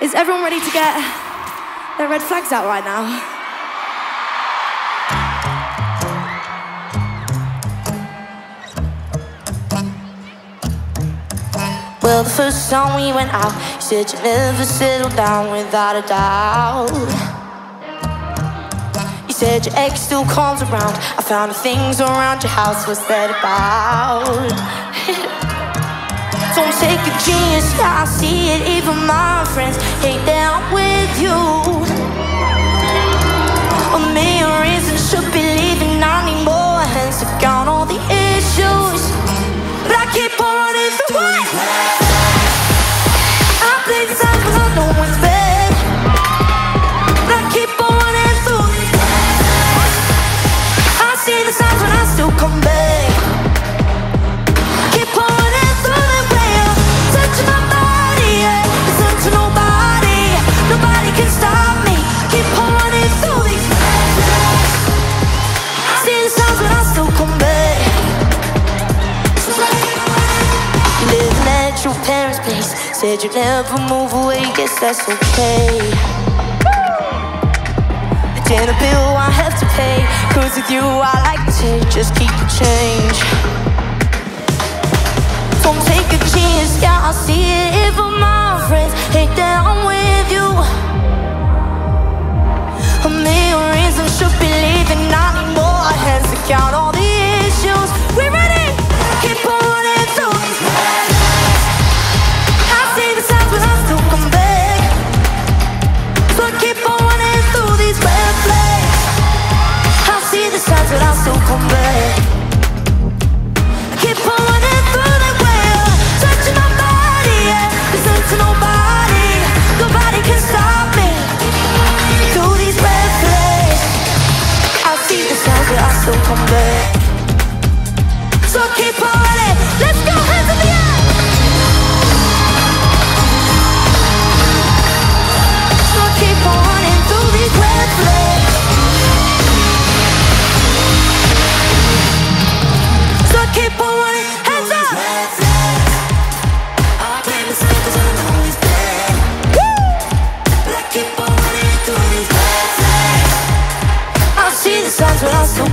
Is everyone ready to get their red flags out right now? Well, the first time we went out, you said you never settle down without a doubt. You said your ex still comes around. I found the things around your house, what's that about? Genius, I see it. Even my friends hate that I'm with you. A million reasons should be leaving. I need more hands to count all the issues. But I keep on running through it. I play the I know it's bad. But I keep on running through I see the signs when I still come back. At your parents' place, said you'd never move away. Guess that's okay. The dinner bill I have to pay, cause with you I like to just keep the change. Don't take a chance, yeah, I see it. Even my friends hate that I'm with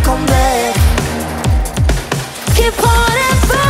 come back. Keep on running